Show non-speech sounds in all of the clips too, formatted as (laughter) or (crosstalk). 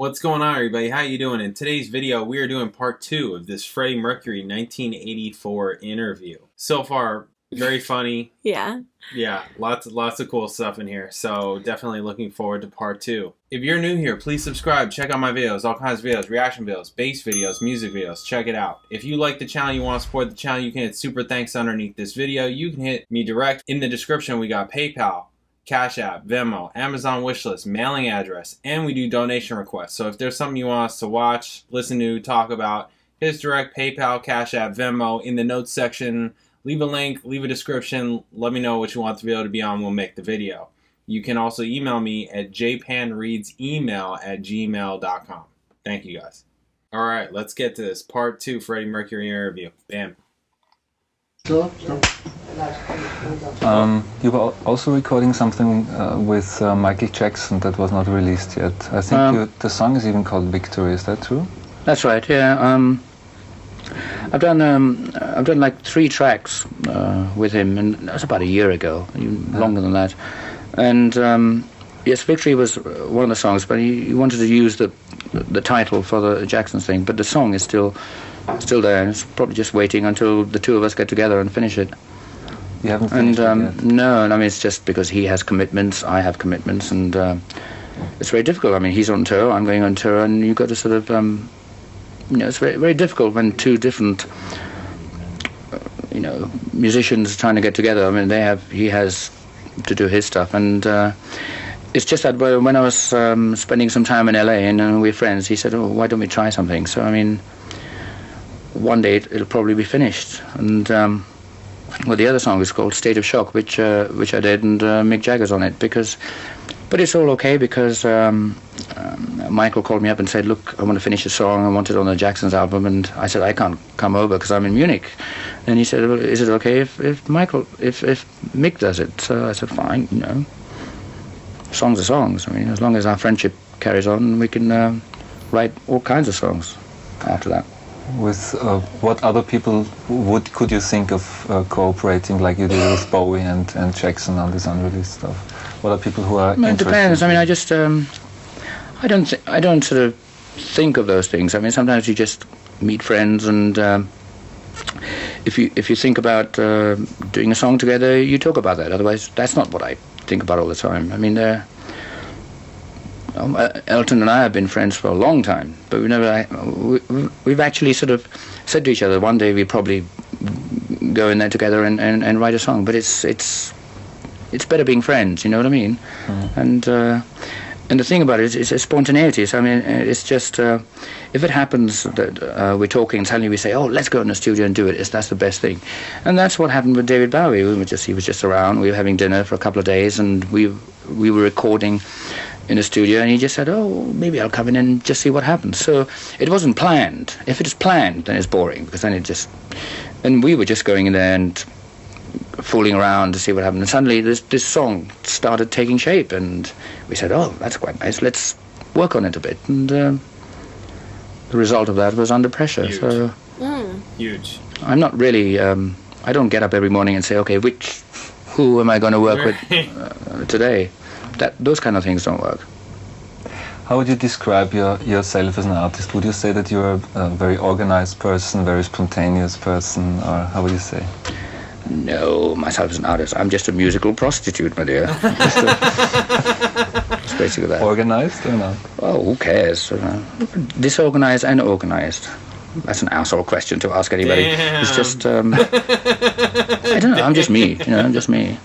What's going on everybody? How you doing? In today's video, we are doing part two of this Freddie Mercury 1984 interview. So far, very funny. (laughs) yeah. Yeah, lots lots of cool stuff in here. So definitely looking forward to part two. If you're new here, please subscribe. Check out my videos, all kinds of videos, reaction videos, bass videos, music videos. Check it out. If you like the channel, you want to support the channel, you can hit super thanks underneath this video. You can hit me direct in the description. We got PayPal, Cash App, Venmo, Amazon wishlist, mailing address, and we do donation requests. So if there's something you want us to watch, listen to, talk about, hit us direct PayPal, Cash App, Venmo in the notes section. Leave a link, leave a description, let me know what you want the video to be on, we'll make the video. You can also email me at jpanreadsemail at gmail.com. Thank you guys. All right, let's get to this. Part two Freddie Mercury interview. Bam. Sure, sure. Um, you were also recording something uh, with uh, Michael Jackson that was not released yet. I think Um, you, the song is even called Victory. Is that true? That's right. Yeah. Um, I've done um, I've done like three tracks uh, with him, and that was about a year ago, even longer than that. And um, yes, Victory was uh, one of the songs, but he, he wanted to use the the title for the Jackson thing, but the song is still still there, and it's probably just waiting until the two of us get together and finish it. You haven't And finished it um, yet. no, and I mean it's just because he has commitments, I have commitments, and uh, it's very difficult. I mean he's on tour, I'm going on tour, and you've got to sort of, um, you know, it's very very difficult when two different, uh, you know, musicians trying to get together. I mean they have he has to do his stuff, and uh, it's just that when I was um, spending some time in LA and uh, we're friends, he said, "Oh, why don't we try something?" So I mean, one day it, it'll probably be finished, and. Um, well, the other song is called "State of Shock," which uh, which I did, and uh, Mick Jagger's on it. Because, but it's all okay because um, um, Michael called me up and said, "Look, I want to finish a song. I want it on the Jacksons album." And I said, "I can't come over because I'm in Munich." And he said, well, "Is it okay if, if Michael if if Mick does it?" So I said, "Fine, you know. Songs are songs. I mean, as long as our friendship carries on, we can uh, write all kinds of songs after that." With uh, what other people would could you think of uh, cooperating like you did with Bowie and, and Jackson on this unreleased stuff? What are people who are Well, it depends. I mean, I just, um, I don't, th- I don't sort of think of those things. I mean, sometimes you just meet friends, and um, if you if you think about uh, doing a song together, you talk about that. Otherwise, that's not what I think about all the time. I mean, uh, um, uh, Elton and I have been friends for a long time, but we never, we, we've actually sort of said to each other, one day we probably go in there together and, and, and write a song. But it's it's it's better being friends. You know what I mean? And uh, and the thing about it it's is, is spontaneity. So I mean, uh, it's just uh, if it happens that uh, we're talking and suddenly we say, "Oh, let's go in the studio and do it," it's, that's the best thing. And that's what happened with David Bowie. We were just he was just around. We were having dinner for a couple of days, and we we were recording in the studio, and he just said, "Oh, maybe I'll come in and just see what happens." So it wasn't planned. If it is planned, then it's boring because then it just. And we were just going in there and fooling around to see what happened. And suddenly this this song started taking shape, and we said, "Oh, that's quite nice. Let's work on it a bit." And um the result of that was under pressure. Huge. So Huge. I'm not really. Um, I don't get up every morning and say, "Okay, which who am I going to work with uh, today?" That those kind of things don't work. How would you describe your, yourself as an artist? Would you say that you're a, a very organized person, very spontaneous person, or how would you say? No, myself as an artist, I'm just a musical prostitute, my dear. It's basically that. Organized or not? Oh, who cares? Disorganized and organized. That's an asshole question to ask anybody. It's just, um, I don't know. I'm just me. You know, I'm just me.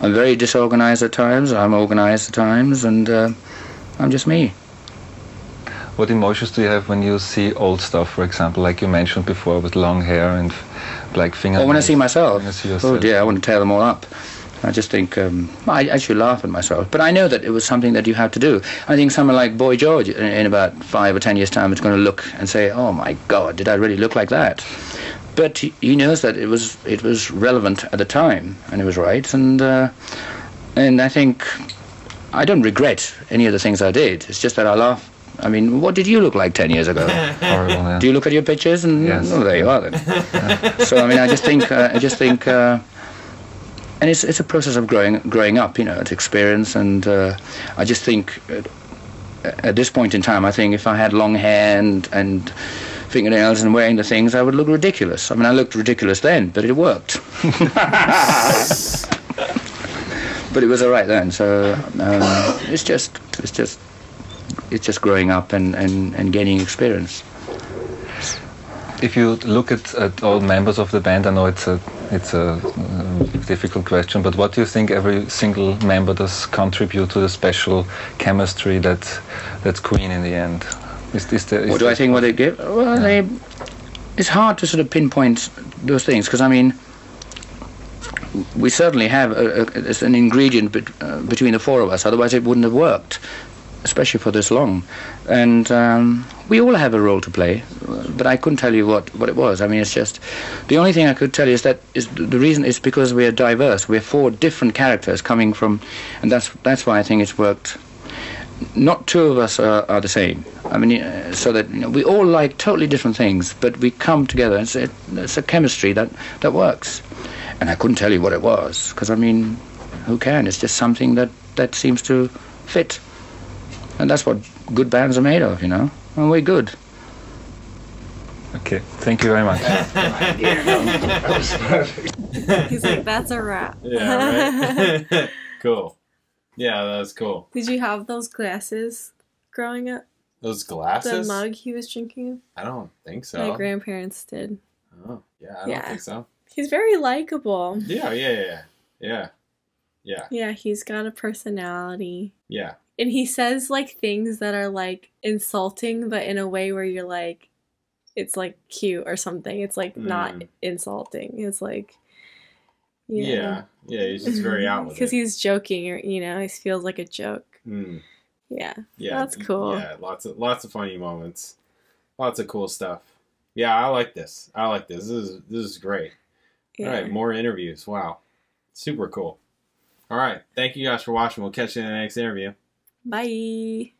I'm very disorganized at times. I'm organized at times, and uh, I'm just me. What emotions do you have when you see old stuff, for example, like you mentioned before, with long hair and black fingernails? Or when I see myself, you see oh dear, I want to tear them all up. I just think um, I actually laugh at myself, but I know that it was something that you have to do. I think someone like Boy George, in, in about five or ten years' time, is going to look and say, "Oh my God, did I really look like that?" But he, he knows that it was it was relevant at the time, and it was right, and uh, and I think I don't regret any of the things I did. It's just that I laugh. I mean, what did you look like ten years ago? (laughs) Horrible, yeah. Do you look at your pictures and Yes. oh, there you are then. (laughs) so I mean, I just think uh, I just think, uh, and it's it's a process of growing growing up, you know, it's experience, and uh, I just think uh, at this point in time, I think if I had long hair and, and fingernails and wearing the things, I would look ridiculous. I mean, I looked ridiculous then, but it worked. (laughs) but it was all right then. So um, it's just, it's just, it's just growing up and, and, and gaining experience. If you look at, at all members of the band, I know it's a it's a um, difficult question, but what do you think every single member does contribute to the special chemistry that that's Queen in the end? Is, is there, is what do I think? What they give? Well, yeah. they, it's hard to sort of pinpoint those things because I mean, we certainly have a, a, an ingredient uh, between the four of us. Otherwise, it wouldn't have worked especially for this long. And um, we all have a role to play, but I couldn't tell you what, what it was. I mean, it's just the only thing I could tell you is that is the reason is because we are diverse. We're four different characters coming from, and that's that's why I think it's worked. Not two of us are, are the same. I mean, uh, so that you know, we all like totally different things, but we come together. It's, it, it's a chemistry that that works. And I couldn't tell you what it was because I mean, who can? It's just something that that seems to fit. And that's what good bands are made of, you know. And we're good. Okay, thank you very much. (laughs) He's like, that's a wrap. Yeah, right? (laughs) cool. Yeah, that was cool. Did you have those glasses growing up? Those glasses? The mug he was drinking? I don't think so. My grandparents did. Oh, yeah, I don't yeah. think so. He's very likable. Yeah, yeah, yeah. Yeah. Yeah. Yeah, he's got a personality. Yeah and he says like things that are like insulting but in a way where you're like it's like cute or something. It's like mm. not insulting. It's like yeah. yeah he's just very out because (laughs) he's joking or you know he feels like a joke. Mm. yeah. Yeah. That's cool. Yeah lots of lots of funny moments. Lots of cool stuff. Yeah i like this. I like this. This is this is great. Yeah. all right more interviews. Wow. Super cool. All right. Thank you guys for watching. We'll catch you in the next interview Bye.